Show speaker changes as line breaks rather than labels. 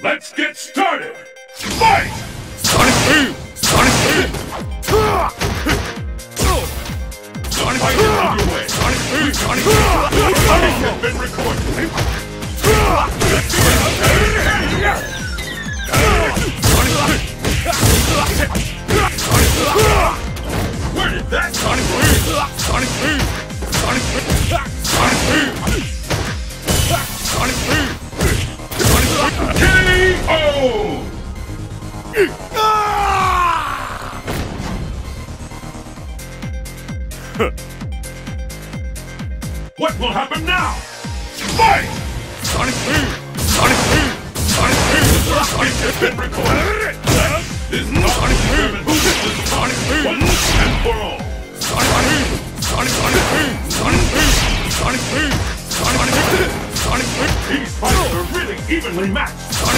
Let's get started! Fight!
Sonic Boom! Sonic Boom!
Sonic Fight!
Sonic Boom! Sonic Boom!
Sonic has been recorded! Where did!
Sonic Boom! Sonic Boom! Sonic Boom! Boom!
KO! What will happen now? Fight!
Sonic Boom! Sonic Boom! Sonic Boom!
Sonic has been recorded! This Sonic
Boom! Sonic Boom!
once and for all!
Sonic Boom! Sonic Sonic Boom! Sonic Boom! Sonic Boom! Sonic Boom! Sonic Boom!
These fights are really evenly matched!